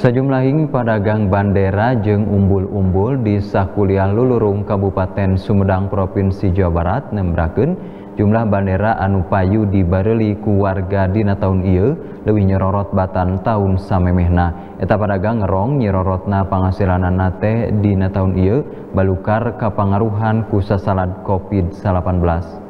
Sajumlahing padagang bandera jeung umbul-umbul di Sakuliah Lulurung Kabupaten Sumedang Provinsi Jawa Barat nembraken jumlah bandera anu payu dibareli ku warga dina tahun ieu leuwih nyerorot batan tahun samemehna. Eta padagang ngerong nyerorotna pangasilananna teh dina tahun ieu balukar kapangaruhan ku sasalad Covid-19.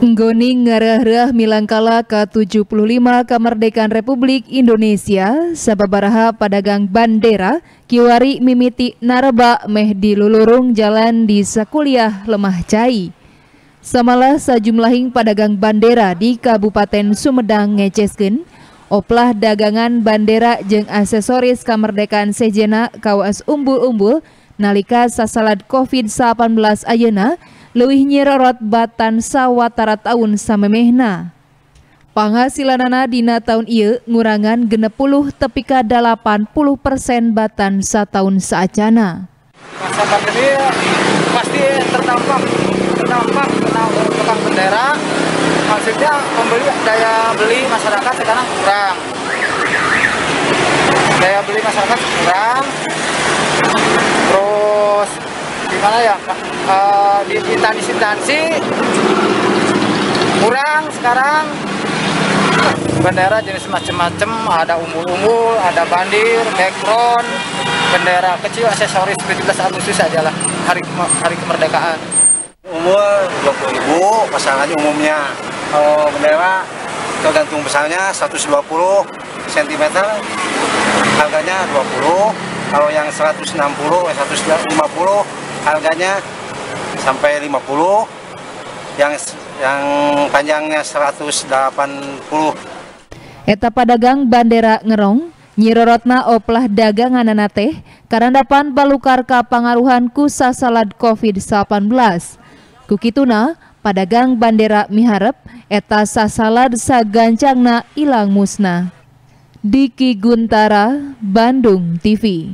Nggoni ngarah-rah milangkala ke-75 kemerdekaan Republik Indonesia. Sababaraha padagang bandera kiwari mimiti naraba meh di lulurung jalan di sakuliah lemah cai. Samalah sajumlahing padagang bandera di Kabupaten Sumedang ngeceskeun. Oplah dagangan bandera jeung aksesoris kemerdekaan sejena kawas umbul-umbul nalika sasalad COVID-19 ayeuna leuwih nyerorot batan sawatara tahun samemehna. Penghasilanana dina tahun ieu ngurangan genep puluh tepi ka 80 persen batan satahun saacana. Masa pandemi pasti terdampak terdampak kena tukang bendera maksudnya pembeli daya beli masyarakat sekarang kurang daya beli masyarakat kurang terus gimana ya uh, di instansi-instansi kurang sekarang. Bendera jenis macam-macam. Ada umbul-umbul ada bandir background. Bendera kecil aksesoris 17 Agustus saja lah hari hari kemerdekaan. Umur 20 ribu pasangannya umumnya. Kalau bendera tergantung besarnya 120 cm harganya 20 kalau yang 160 150 harganya sampai 50 yang yang panjangnya 180 Eta padagang bandera ngerong nyirorotna oplah dagangan teh karandapan balukar ka pangaruhan ku sasalad COVID-19 kukituna padagang bandera miharep eta sasalad sagancangna ilang musnah. Diki Guntara Bandung TV